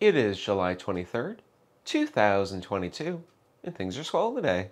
It is July 23rd, 2022, and things are swell today.